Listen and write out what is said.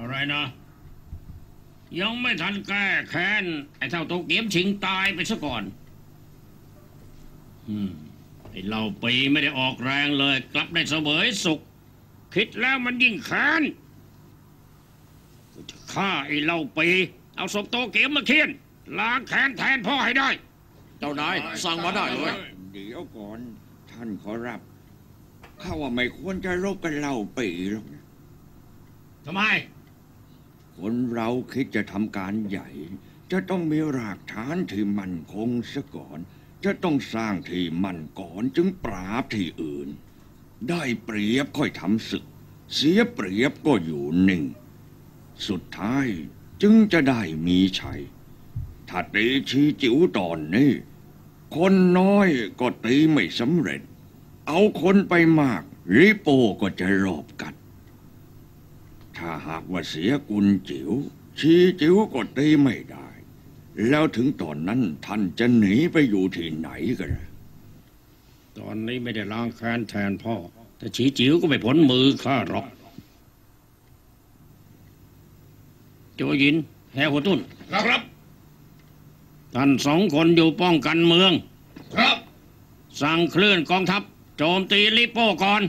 นะ ยังไม่ทันแก้แค้น ไอ้เท่าโตเกียมชิงตายไปซะก่อนอืมไอ้เราปีไม่ได้ออกแรงเลย กลับได้เสวยสุข คิดแล้วมันยิ่งแค้นกูจะฆ่าไอ้เราปี เอาศพโตเกียมมาเคียนล้างแค้นแทนพ่อให้ได้ เจ้านายสั่งมาได้เลย เดี๋ยวก่อน ท่านขอรับข้าว่าไม่ควรจะรบกันเล่าปีหรอกนะทำไม คนเราคิดจะทำการใหญ่ จะต้องมีรากฐานที่มั่นคงซะก่อน จะต้องสร้างที่มั่นก่อนจึงปราบที่อื่น ได้เปรียบค่อยทำศึก เสียเปรียบก็อยู่หนึ่ง สุดท้ายจึงจะได้มีชัย ถ้าตีชีจิ๋วตอนนี้ คนน้อยก็ตีไม่สำเร็จ เอาคนไปมากริโปก็จะรอบ ถ้าหากว่าเสียกุลจิ๋วชีจิ๋วก็ตีไม่ได้ แล้วถึงตอนนั้นท่านจะหนีไปอยู่ที่ไหนกันล่ะตอนนี้ไม่ได้ล้างแค้นแทนพ่อ แต่ฉีจิ๋วก็ไม่พ้นมือข้าหรอกโจยินแฮหัวตุ้นครับครับท่านสองคนอยู่ป้องกันเมือง ครับ สั่งเคลื่อนกองทัพ โจมตีลิโป้ก่อน